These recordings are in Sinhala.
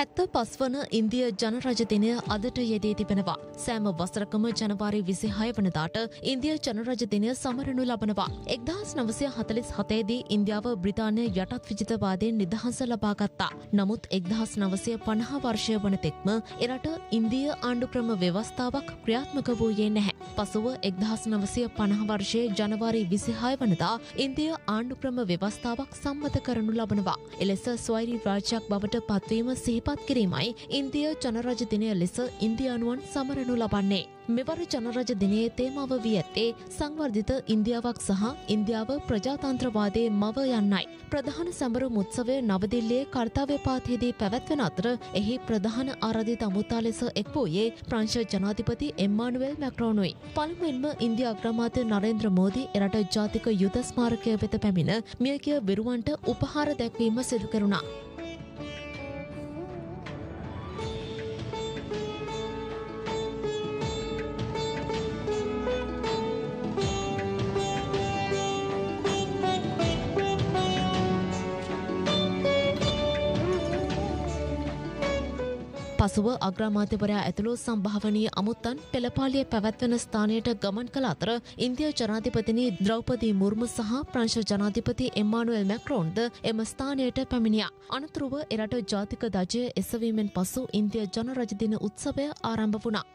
හැත්ත පස්වන ඉන්දිය ජනරජදිනය අදට යෙදී තිබෙනවා. සෑම වසරකම ජනවාරි විසිහය වනදාට ඉන්දිය ජනරජදිනය සමරනු ලබනවා. එක්දහස් නවසය හතලිස් හතේදී ඉන්දියාව බ්‍රිතානය යටත් විජිතවාදයෙන් නිදහස ලබාගත්තා. නමුත් එක්දහස් නවසය පණහ වර්ෂය වන තෙක්ම එරට ඉන්දිය ආණ්ඩුක්‍රම ව්‍යවස්ථාවක් ක්‍රියාත්මක වූයේ නැහැ. පසුව එක්දහස් නවසය පණහ වර්ෂයේ ජනවාරි විසිහය වනදා ඉන්දිය ආණ්ඩුක්‍රම ව්‍යවස්ථාවක් සම්මත කරනු ලබනවා. එලෙස ස්වෛරී රාජ්‍යයක් බවට පත්වීම සිහිපත් කිරීමයි ඉන්දිය ජනරජ දිනය ලෙස ඉන්දියානුවන් සමරනු ලබන්නේ. මෙවර ජනරජ දිනයේ තේමාව වී ඇත්තේ සංවර්ධිත ඉන්දියාවක් සහ ඉන්දියාව ප්‍රජාතන්ත්‍රවාදයේ මව යන්නයි. ප්‍රධාන සැමරු මුත්සවය නවදිල්ලේ කර්තාව්‍ය පාතයේදී පැවැත්වෙන අතර එහි ප්‍රධාන ආරධිත අමුත්තා ලෙස එක් වූයේ ප්‍රංශ ජනාධිපති එම්මානුවල් මැක්‍රෝනුයි. පළමුවෙන්ම ඉන්දිය අග්‍රමාත්‍ය නරේන්ද්‍ර මෝදී එරට ජාතික යුද ස්මාරකය වෙත පැමිණ මියගිය විරුවන්ට උපහාර දැක්වීම සිදු කරුණා. පසුව අග්‍රාමාත්‍යවරයා ඇතුළු සම්භාවනීය අමුත්තන් පෙළපාලිය පැවැත්වන ස්ථානයට ගමන් කළ අතර ඉන්දිය ජනාධිපතිනි ද්‍රෞපදී මුර්මු සහ ප්‍රංශ ජනාධිපති එම්මානුවල් මැක්‍රෝන්ද එම ස්ථානයට පැමිණියා. අනතුරුව එරට ජාතික දජය එසවීමෙන් පසු ඉන්දිය ජනරජදින උත්සවය ආරම්භ වුණා.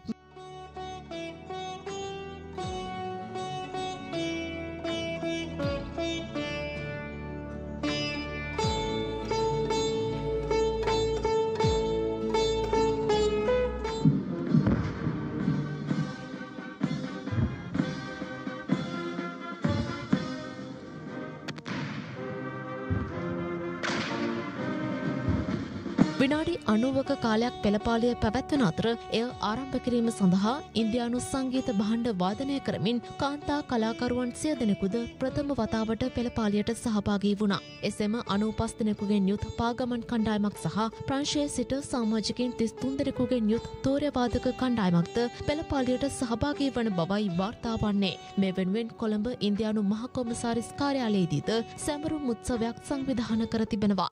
විනාඩි අනුවක කාලයක් පෙළපාලිය පැවැත්වන අතර එය ආරම්භ කිරීම සඳහා ඉන්දයානු සංගීත බහන්්ඩ වාදනය කරමින් කාන්තා කලාකරුවන් සිය දෙනෙකුද ප්‍රථම වතාවට පෙළපාලියට සහභාගී වුණා. එසෙම අනූපස් දෙනෙකුගෙන් යුත් පාගමන් කණ්ඩායමක් සහ ප්‍රංශය සිට සාමාජිකින් තිස් තුන්දෙනෙකුගෙන් යුත් තෝරවාදක කණ්ඩායමක්ද පෙළපාලියට සහභාගී වන බවයි වාර්තාවන්නේ. මේ වෙනුවෙන් කොළඹ ඉන්දයානු මහකොමසාරිස් කාර්යාලයේදීද සැමරුම් උත්සවයක් සංවිධාන කර තිබෙනවා.